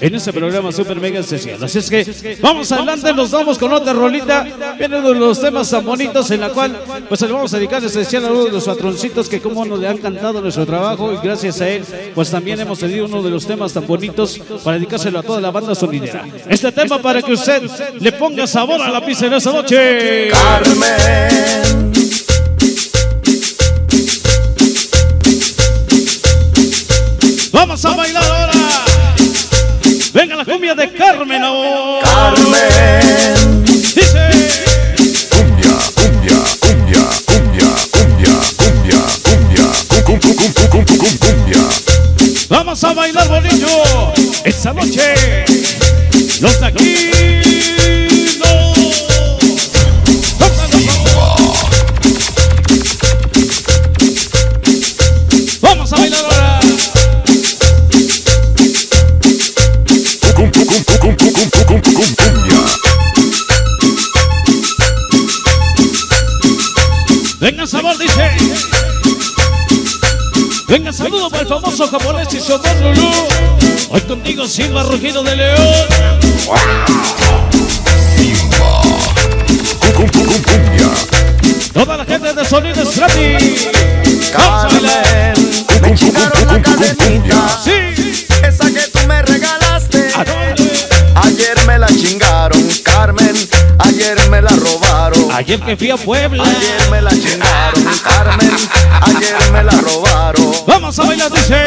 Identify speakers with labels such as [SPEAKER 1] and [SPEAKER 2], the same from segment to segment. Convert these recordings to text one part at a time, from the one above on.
[SPEAKER 1] en este programa Super Mega Especial. Así es que vamos adelante, nos vamos con otra rolita. Viene uno de los temas tan bonitos en la cual pues le vamos a dedicar especial a uno de los patroncitos que como nos le han cantado nuestro trabajo y gracias a él pues también hemos tenido uno de los temas tan bonitos para dedicárselo a toda la banda sonidera. Este tema para que usted le ponga sabor a la pizza en esta noche.
[SPEAKER 2] Carmen.
[SPEAKER 1] Carmen ahora.
[SPEAKER 2] Carmen.
[SPEAKER 1] Dice.
[SPEAKER 2] Cumbia, cumbia, cumbia, cumbia, cumbia, cumbia, cumbia, cum, cum, cum, cum, cum, cum, cum, cumbia.
[SPEAKER 1] Vamos a bailar bonito esta noche. Los aquí. Venga saludo para el famoso japonés y su Lulú. Hoy contigo Silva Rugido de León. Toda la gente de Sonido bailar.
[SPEAKER 2] Carmen. Me la cadenita. Ayer
[SPEAKER 1] que fui a Puebla.
[SPEAKER 2] Ayer me la chingaron, Carmen. Ayer me la robaron.
[SPEAKER 1] Vamos a bailar, dice.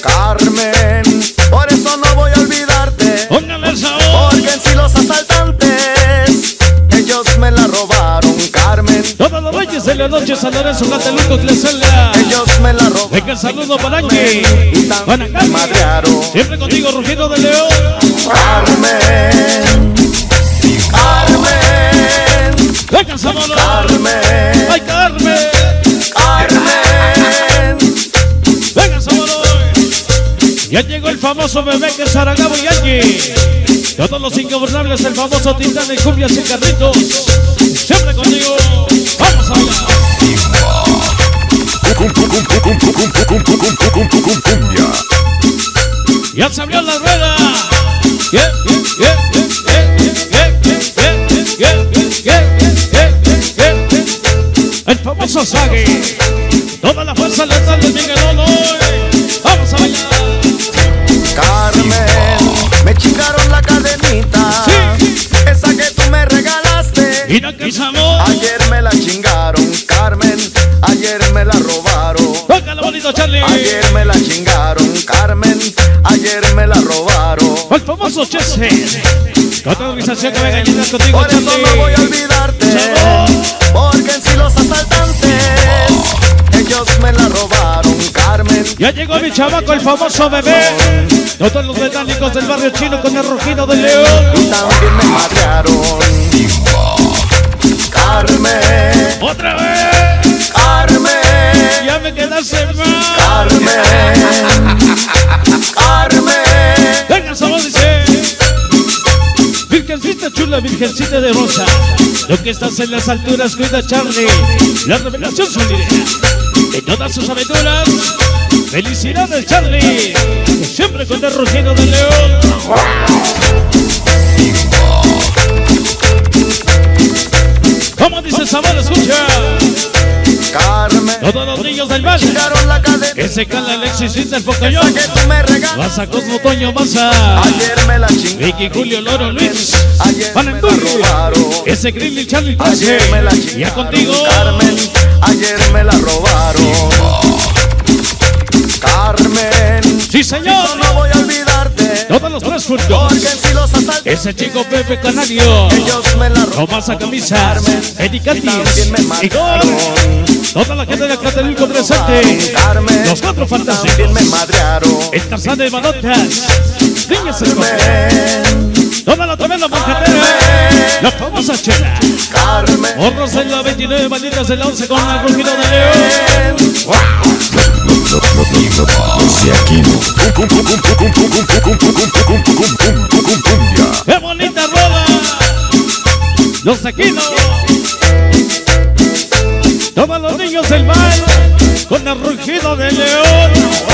[SPEAKER 2] Carmen, por eso no voy a olvidarte.
[SPEAKER 1] Póngale el sabor.
[SPEAKER 2] Porque en sí los asaltantes, ellos me la robaron, Carmen.
[SPEAKER 1] Todos los reyes de la noche, San Lorenzo, Cateluco, Tleselda.
[SPEAKER 2] Ellos me la robaron.
[SPEAKER 1] Venga el saludo para Angie.
[SPEAKER 2] Y.
[SPEAKER 1] Siempre contigo, Rugido de León.
[SPEAKER 2] Carmen,
[SPEAKER 1] ¡Ay,
[SPEAKER 2] ¡Carmen!
[SPEAKER 1] ¡Ay, Carmen! ¡Venga! Ya llegó el famoso bebé que es Aragabo y Angie. Todos los ingobernables, el famoso titán de cumbias y carritos. Siempre conmigo. ¡Vamos a bailar! Ya se abrió la rueda. Yeah, yeah, yeah, famoso Sagi. Toda la fuerza letal de Miguel Oloy. Vamos a bailar.
[SPEAKER 2] Carmen, me chingaron la cadenita.
[SPEAKER 1] Sí.
[SPEAKER 2] Esa que tú me regalaste.
[SPEAKER 1] Y no alcanzamos.
[SPEAKER 2] Ayer me la chingaron, Carmen. Ayer me la robaron.
[SPEAKER 1] Tócalo bonito, Charlie.
[SPEAKER 2] Ayer me la chingaron, Carmen. Ayer me la robaron.
[SPEAKER 1] El famoso toda mi estación que venga llenas contigo,
[SPEAKER 2] Por eso
[SPEAKER 1] Charlie.
[SPEAKER 2] no voy a olvidarte.
[SPEAKER 1] Ya llegó mi chamaco, el famoso bebé. Todos los metálicos del barrio chino con el rojino de León.
[SPEAKER 2] También me madrearon. Carmen,
[SPEAKER 1] Otra vez.
[SPEAKER 2] Carmen,
[SPEAKER 1] Ya me quedaste mal.
[SPEAKER 2] Carmen, Carmen.
[SPEAKER 1] Venga, sabor, dice. Virgencita chula, virgencita de rosa. Lo que estás en las alturas, cuida Charlie. La revelación sonidera. En todas sus aventuras. Felicidades, Charlie. Siempre con el rugido de león. ¿Cómo dice sabor? Escucha.
[SPEAKER 2] Carmen,
[SPEAKER 1] Todos los niños del valle. Que se cala Alexis y el
[SPEAKER 2] regalaste.
[SPEAKER 1] Vas a Cosmo Toño, vas a.
[SPEAKER 2] Ayer me la chingaron.
[SPEAKER 1] Vicky Julio Loro Luis.
[SPEAKER 2] Ayer
[SPEAKER 1] Van
[SPEAKER 2] me la.
[SPEAKER 1] Ese Grill y Charlie
[SPEAKER 2] Ayer me la
[SPEAKER 1] 13.
[SPEAKER 2] chingaron.
[SPEAKER 1] Ya contigo.
[SPEAKER 2] Carmen, ayer me la robaron. Carmen,
[SPEAKER 1] Sí, señor.
[SPEAKER 2] no voy a olvidarte.
[SPEAKER 1] Todos los tres juntos.
[SPEAKER 2] Sí los
[SPEAKER 1] Ese chico Pepe Canario.
[SPEAKER 2] ellos me la robaron.
[SPEAKER 1] Tomás a camisas.
[SPEAKER 2] Carmen,
[SPEAKER 1] Eddie
[SPEAKER 2] y madrearon.
[SPEAKER 1] Toda la gente de Cataluña presente.
[SPEAKER 2] Carmen,
[SPEAKER 1] Los cuatro
[SPEAKER 2] también me
[SPEAKER 1] fantásticos.
[SPEAKER 2] madrearon.
[SPEAKER 1] El Tarzán de Manotas. Niñas escogidas. Toda la tremenda monjatera. La famosa chela.
[SPEAKER 2] Carmen,
[SPEAKER 1] Horros en la 29, malditas en la 11 con el rugido de León. ¡Qué bonita rola! Los Aquinos. Todos los niños del mal con el rugido de león.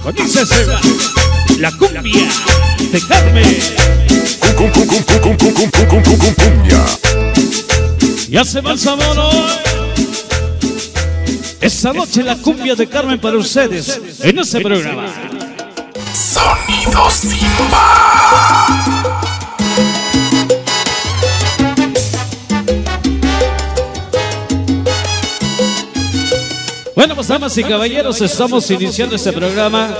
[SPEAKER 1] Agonícese la cumbia de Carmen.
[SPEAKER 2] Cumbia.
[SPEAKER 1] Ya se va Esta noche la cumbia de Carmen para ustedes en este programa. Damas y caballeros, estamos iniciando este programa.